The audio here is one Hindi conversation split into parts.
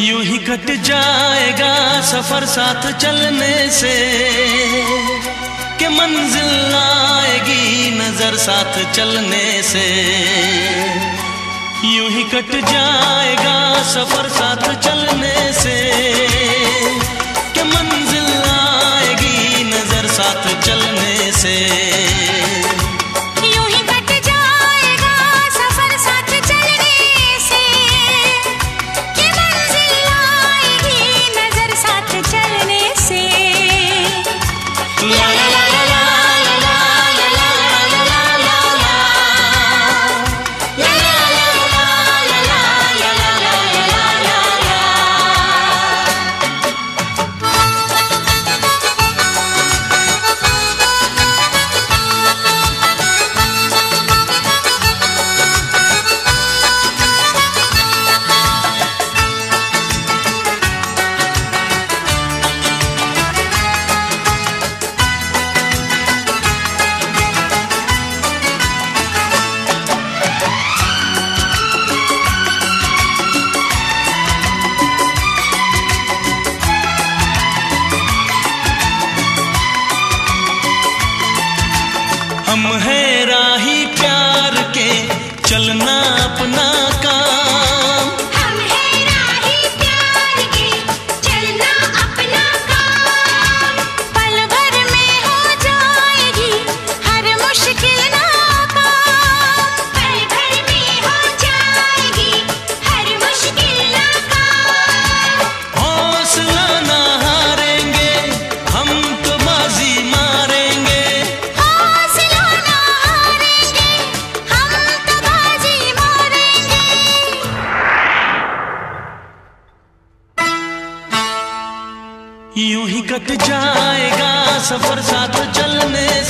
यूँ ही कट जाएगा सफ़र साथ चलने से। के मंजिल आएगी नज़र साथ चलने से। यूँ ही कट जाएगा सफ़र साथ चलने से। कट जाएगा सफ़र साथ चलने से।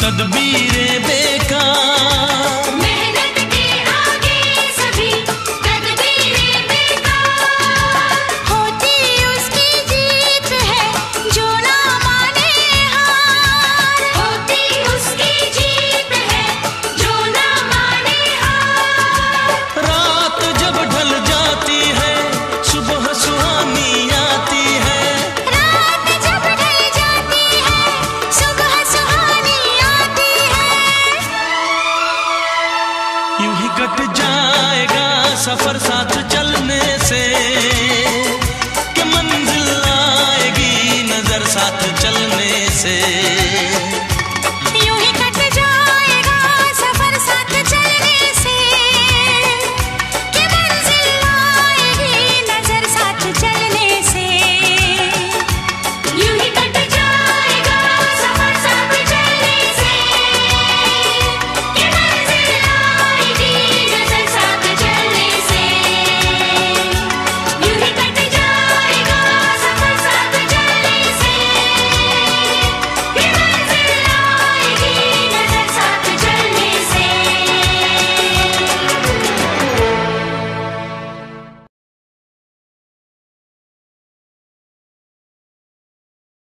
तदबीरें बेकार। सफ़र साथ चल